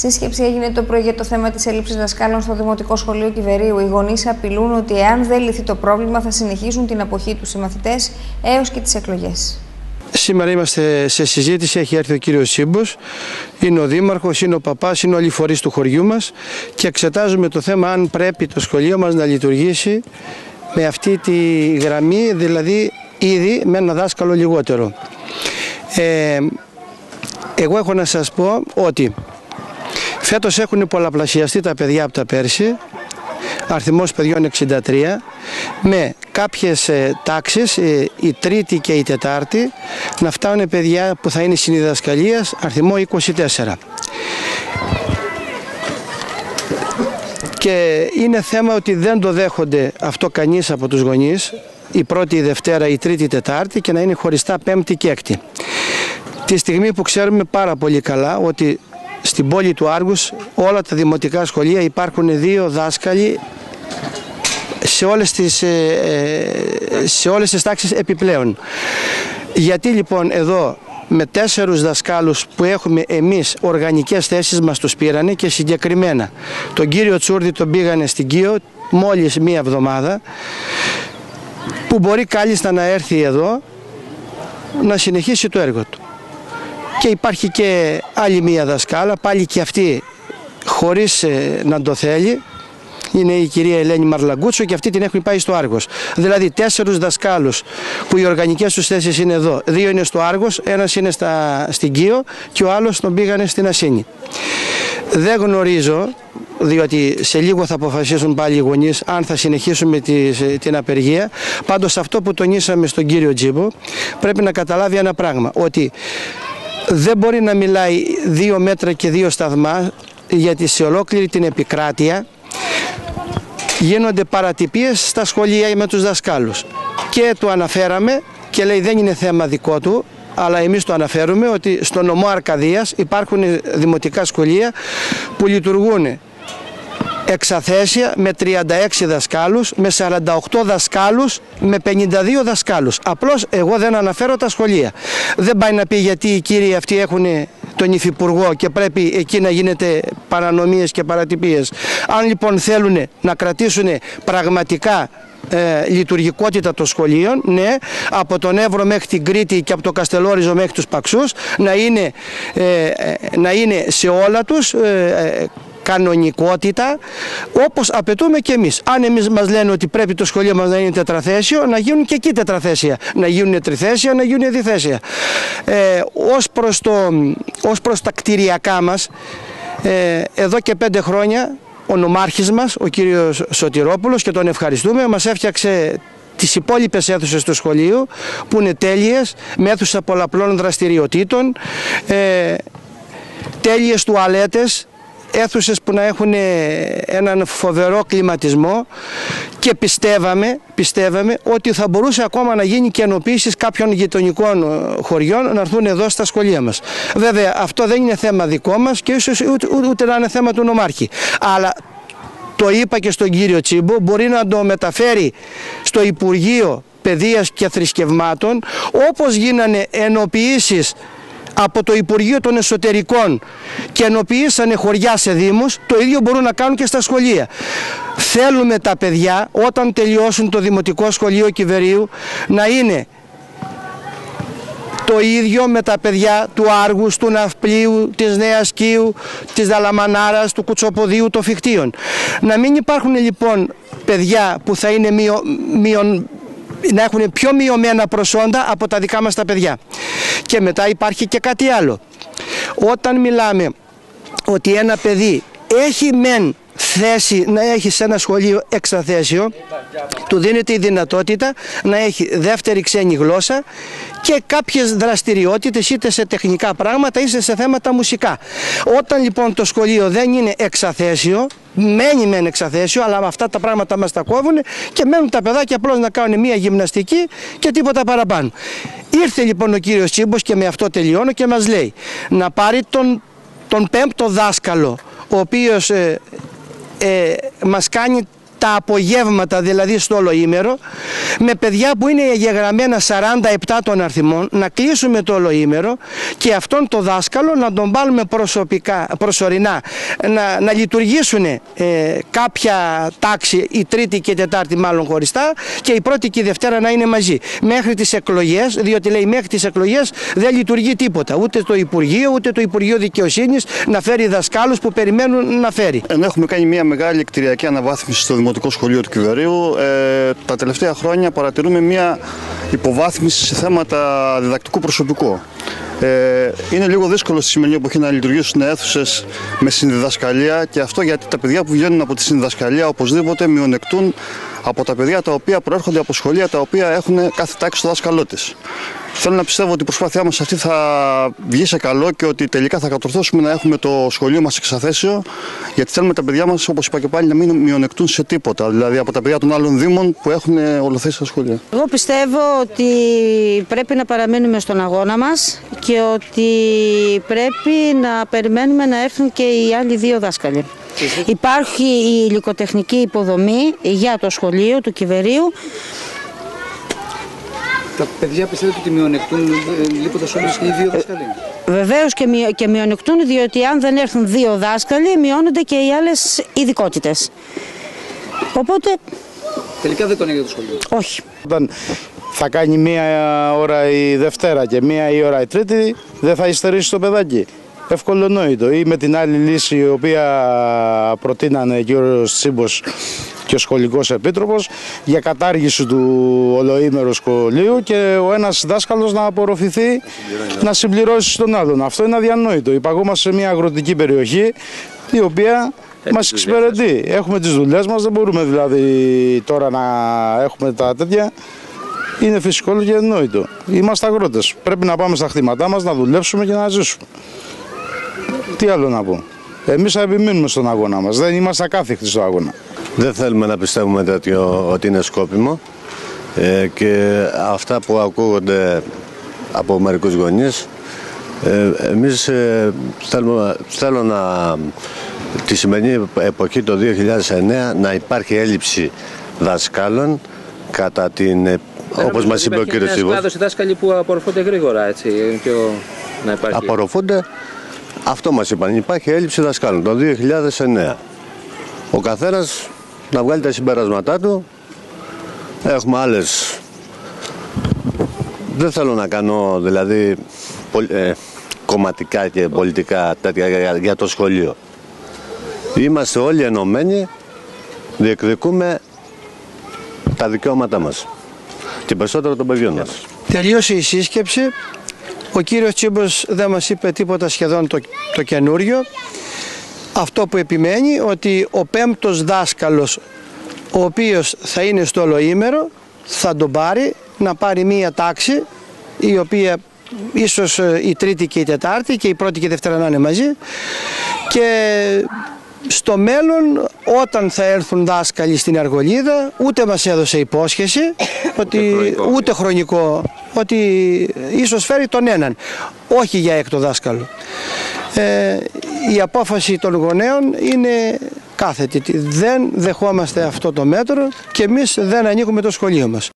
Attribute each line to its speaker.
Speaker 1: Σύσκεψη έγινε το πρωί για το θέμα της έλλειψης δασκάλων στο Δημοτικό Σχολείο Κιβερίου. Οι γονείς απειλούν ότι εάν δεν λυθεί το πρόβλημα θα συνεχίσουν την αποχή τους οι μαθητές έως και τις εκλογές.
Speaker 2: Σήμερα είμαστε σε συζήτηση, έχει έρθει ο κύριος Σύμπος, είναι ο Δήμαρχος, είναι ο Παπάς, είναι όλοι οι φορείς του χωριού μας και εξετάζουμε το θέμα αν πρέπει το σχολείο μας να λειτουργήσει με αυτή τη γραμμή, δηλαδή ήδη με ένα δάσκαλο λιγότερο. Ε, εγώ έχω να σας πω ότι φέτος έχουν πολλαπλασιαστεί τα παιδιά από τα πέρσι, αριθμός παιδιών 63, με κάποιες ε, τάξεις, ε, η τρίτη και η τετάρτη, να φτάνουν παιδιά που θα είναι συνειδασκαλίας, αριθμό 24. Και είναι θέμα ότι δεν το δέχονται αυτό κανείς από τους γονείς, η πρώτη, η Δευτέρα, η Τρίτη, η Τετάρτη και να είναι χωριστά Πέμπτη και Έκτη. Τη στιγμή που ξέρουμε πάρα πολύ καλά ότι στην πόλη του Άργους όλα τα δημοτικά σχολεία υπάρχουν δύο δάσκαλοι σε όλες τις, ε, ε, σε όλες τις τάξεις επιπλέον. Γιατί λοιπόν εδώ με τέσσερους δασκάλους που έχουμε εμείς οργανικές θέσεις μας τους πήρανε και συγκεκριμένα τον κύριο Τσούρδη τον πήγανε στην Κίο μόλις μία εβδομάδα που μπορεί κάλλιστα να έρθει εδώ να συνεχίσει το έργο του. Και υπάρχει και άλλη μία δασκάλα, πάλι και αυτή χωρίς ε, να το θέλει, είναι η κυρία Ελένη Μαρλαγκούτσο και αυτή την έχουν πάει στο Άργος. Δηλαδή τέσσερους δασκάλους που οι οργανικές τους θέσεις είναι εδώ. Δύο είναι στο Άργος, ένας είναι στα, στην Κίο και ο άλλος τον πήγανε στην Ασίνη. Δεν γνωρίζω, διότι σε λίγο θα αποφασίσουν πάλι οι γονείς αν θα συνεχίσουμε τη, την απεργία. Πάντως αυτό που τονίσαμε στον κύριο Τζίμπο πρέπει να καταλάβει ένα πράγμα, ότι δεν μπορεί να μιλάει δύο μέτρα και δύο σταθμά γιατί σε ολόκληρη την επικράτεια γίνονται παρατυπίες στα σχολεία με τους δασκάλους. Και του αναφέραμε και λέει δεν είναι θέμα δικό του, αλλά εμείς το αναφέρουμε ότι στο νομό Αρκαδίας υπάρχουν δημοτικά σχολεία που λειτουργούν εξαθέσια με 36 δασκάλους, με 48 δασκάλους, με 52 δασκάλους. Απλώς εγώ δεν αναφέρω τα σχολεία. Δεν πάει να πει γιατί οι κύριοι αυτοί έχουν τον Υφυπουργό και πρέπει εκεί να γίνεται παρανομίες και παρατυπίες. Αν λοιπόν θέλουν να κρατήσουν πραγματικά ε, λειτουργικότητα των σχολείων, ναι, από τον Εύρο μέχρι την Κρήτη και από το Καστελόριζο μέχρι τους Παξούς, να είναι, ε, ε να είναι σε όλα τους ε, κανονικότητα όπως απαιτούμε και εμείς. Αν εμείς μας λένε ότι πρέπει το σχολείο μας να είναι τετραθέσιο, να γίνουν και εκεί τετραθέσια. Να γίνουν τριθέσια, να γίνουν διθέσια. Ε, ως, προς το, ως προς τα κτηριακά μας, ε, εδώ και πέντε χρόνια ο νομάρχης μας, ο κύριος Σωτηρόπουλος και τον ευχαριστούμε, μας έφτιαξε τις υπόλοιπες αίθουσες του σχολείου που είναι τέλειες, με αίθουσα πολλαπλών δραστηριοτήτων, ε, τέλειες τουαλέτες, αίθουσες που να έχουν έναν φοβερό κλιματισμό και πιστεύαμε, πιστεύαμε ότι θα μπορούσε ακόμα να γίνει και ενοποίηση κάποιων γειτονικών ε, χωριών να έρθουν εδώ στα σχολεία μας. Βέβαια αυτό δεν είναι θέμα δικό μας και ίσως ούτε, ούτε να είναι θέμα του νομάρχη. Αλλά το είπα και στον κύριο Τσίμπο, μπορεί να το μεταφέρει στο Υπουργείο Παιδείας και Θρησκευμάτων όπως γίνανε ενοποιήσεις από το Υπουργείο των Εσωτερικών και ενοποιήσανε χωριά σε δήμους, το ίδιο μπορούν να κάνουν και στα σχολεία. Θέλουμε τα παιδιά όταν τελειώσουν το Δημοτικό Σχολείο Κιβερίου να είναι το ίδιο με τα παιδιά του Άργους, του Ναυπλίου, της Νέας Κίου, της Δαλαμανάρας, του Κουτσοποδίου, των Φιχτίων. Να μην υπάρχουν λοιπόν παιδιά που θα είναι μειον, να έχουν πιο μειωμένα προσόντα από τα δικά μας τα παιδιά. Και μετά υπάρχει και κάτι άλλο. Όταν μιλάμε ότι ένα παιδί έχει μεν θέση να έχεις σε ένα σχολείο εξαθέσιο του δίνεται η δυνατότητα να έχει δεύτερη ξένη γλώσσα και κάποιες δραστηριότητες είτε σε τεχνικά πράγματα είτε σε θέματα μουσικά. Όταν λοιπόν το σχολείο δεν είναι εξαθέσιο, μένει μεν εξαθέσιο, αλλά με αυτά τα πράγματα μας τα κόβουν και μένουν τα παιδάκια απλώς να κάνουν μια γυμναστική και τίποτα παραπάνω. Ήρθε λοιπόν ο κύριος Τσίμπος και με αυτό τελειώνω και μας λέει να πάρει τον, τον πέμπτο δάσκαλο ο οποίος ε, ε, μας κάνει τα απογεύματα δηλαδή στο ολοήμερο με παιδιά που είναι εγγεγραμμένα 47 των αριθμών να κλείσουμε το ολοήμερο και αυτόν το δάσκαλο να τον βάλουμε προσωπικά, προσωρινά να, να λειτουργήσουν ε, κάποια τάξη η τρίτη και η τετάρτη μάλλον χωριστά και η πρώτη και η δευτέρα να είναι μαζί μέχρι τις εκλογές διότι λέει μέχρι τις εκλογές δεν λειτουργεί τίποτα ούτε το Υπουργείο ούτε το Υπουργείο Δικαιοσύνης να φέρει δασκάλους που περιμένουν να φέρει.
Speaker 3: Ενώ έχουμε κάνει μια μεγάλη κτηριακή αναβάθμιση στο Δημοτικό Σχολείο του Κυβερίου ε, τα τελευταία χρόνια παρατηρούμε μια υποβάθμιση σε θέματα διδακτικού προσωπικού. Ε, είναι λίγο δύσκολο στη σημερινή εποχή να λειτουργήσουν αίθουσες με συνδιδασκαλία και αυτό γιατί τα παιδιά που βγαίνουν από τη συνδιδασκαλία οπωσδήποτε μειονεκτούν από τα παιδιά τα οποία προέρχονται από σχολεία τα οποία έχουν κάθε τάξη στο δάσκαλό της. Θέλω να πιστεύω ότι η προσπάθειά μας αυτή θα βγει σε καλό και ότι τελικά θα κατορθώσουμε να έχουμε το σχολείο μας εξαθέσιο, γιατί θέλουμε τα παιδιά μας, όπως είπα και πάλι, να μην μειονεκτούν σε τίποτα. Δηλαδή από τα παιδιά των άλλων Δήμων που έχουν ολοθέσει στα σχολεία.
Speaker 4: Εγώ πιστεύω ότι πρέπει να παραμείνουμε στον αγώνα μας και ότι πρέπει να περιμένουμε να έρθουν και οι άλλοι δύο δάσκαλοι. Υπάρχει η υλικοτεχνική υποδομή για το σχολείο του Κιβερίου.
Speaker 5: Τα παιδιά πιστεύετε ότι μειονεκτούν ε, λείποντας όλε οι δύο δάσκαλοι;
Speaker 4: Βεβαίως και, μειο, και μειονεκτούν διότι αν δεν έρθουν δύο δάσκαλοι μειώνονται και οι άλλες ειδικότητες. Οπότε.
Speaker 5: Τελικά δεν τον το σχολείο.
Speaker 4: Όχι.
Speaker 6: Όταν θα κάνει μία ώρα η Δευτέρα και μία η ώρα η Τρίτη, δεν θα υστερήσει το παιδάκι ευκολονόητο ή με την άλλη λύση η οποία προτείνανε ο κ. Τσίμπος και ο σχολικός επίτροπος για κατάργηση του ολοήμερου σχολείου και ο ένας δάσκαλος να απορροφηθεί να συμπληρώσει τον άλλον. Αυτό είναι αδιανόητο. Υπαγόμαστε σε μια αγροτική περιοχή η οποία μας εξυπηρετεί. Έχουμε τις δουλειές μας, δεν μπορούμε δηλαδή τώρα να έχουμε τα τέτοια. Είναι φυσικό και εννοητό. Είμαστε αγρότες. Πρέπει να πάμε στα χτήματά μας, να δουλέψουμε και να ζήσουμε. Τι άλλο να πω. Εμείς θα επιμείνουμε στον αγώνα μας. Δεν είμαστε ακάθικτοι στον αγώνα.
Speaker 7: Δεν θέλουμε να πιστεύουμε τέτοιο ότι είναι σκόπιμο ε, και αυτά που ακούγονται από μερικούς γονείς ε, εμείς ε, θέλουμε, θέλω να τη σημερινή εποχή το 2009 να υπάρχει έλλειψη δασκάλων κατά την ε, όπως μας είπε ο κύριος Σίβος.
Speaker 5: Υπάρχει δάσκαλοι που απορροφούνται γρήγορα έτσι, πιο να υπάρχει.
Speaker 7: Απορροφούνται αυτό μας είπαν. Υπάρχει έλλειψη δασκάλων το 2009. Ο καθένας να βγάλει τα συμπεράσματά του. Έχουμε άλλες... Δεν θέλω να κάνω δηλαδή ε, κομματικά και πολιτικά τέτοια για, το σχολείο. Είμαστε όλοι ενωμένοι, διεκδικούμε τα δικαιώματά μας και περισσότερο των παιδιών μας.
Speaker 2: Τελείωσε η σύσκεψη. Ο κύριος Τσίμπος δεν μας είπε τίποτα σχεδόν το, το καινούριο. Αυτό που επιμένει ότι ο πέμπτος δάσκαλος ο οποίος θα είναι στο ολοήμερο θα τον πάρει να πάρει μία τάξη η οποία ίσως ε, η τρίτη και η τετάρτη και η πρώτη και η δευτέρα να είναι μαζί και στο μέλλον όταν θα έρθουν δάσκαλοι στην Αργολίδα ούτε μας έδωσε υπόσχεση ότι, ούτε χρονικό ότι ίσως φέρει τον έναν όχι για έκτο δάσκαλο. Ε, η απόφαση των γονέων είναι κάθετη. Δεν δεχόμαστε αυτό το μέτρο και εμείς δεν ανοίγουμε το σχολείο μας